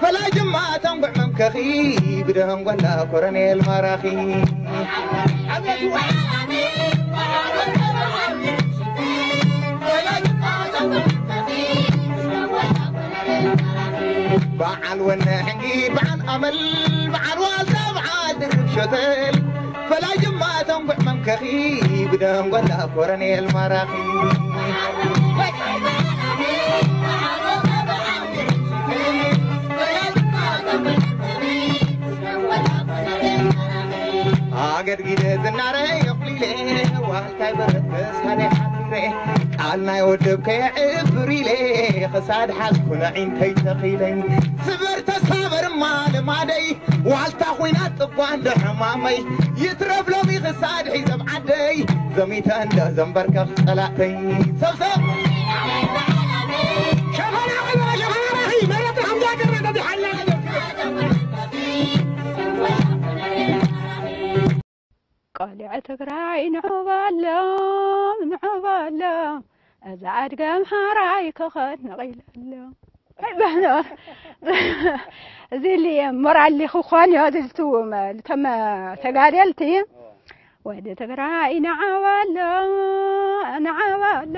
فلا جمعة تنقع ممكخي بدهم قلنا كورنيل مراخي بعل ونحنقي بعن أمل بعل والدة بعل درب شتل۔ فلا جمعة تنقع ممكخي بدهم قلنا كورنيل مراخي ማራኺ ኣገድጊደ ዝናረ የኽሊሌ ዋልታይ በረከስ ሃደ ሓቲረ ቃል ናይ ወደብ ከየዕብር ኢለ ክሳድ ሓዝኩነ ዒንተይ ተኺለይ ስበር ተሳበርማ ልማደይ ዋልታ ኹይናት ጥጓ እንደ ሕማመይ ይትረፍ ሎሚ ክሳድ ሒዘብ ዓደይ ዘሚተ እንደ ዘንበርከኽ ጸላእተይ ሰብሰብ ቆልዕ ትግራይ ንዕባሎ ንዕባሎ እዛ ኣድገ ምሃራይ ክኸድ ነቒለሎ እዚ ሊ ሞራሊ ክኾን ዮ ዝልትውም ተመ ተጋደልቲ ወዲ ትግራይ ንዓባሎ ንዓባሎ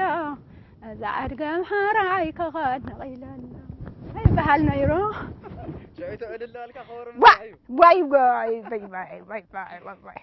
እዛ ኣድገ ምሃራይ ክኸድ ነቒለሎ ይበሃል ነይሩ ዋይ ዋይ ዋይ ዋይ ዋይ ዋይ ዋይ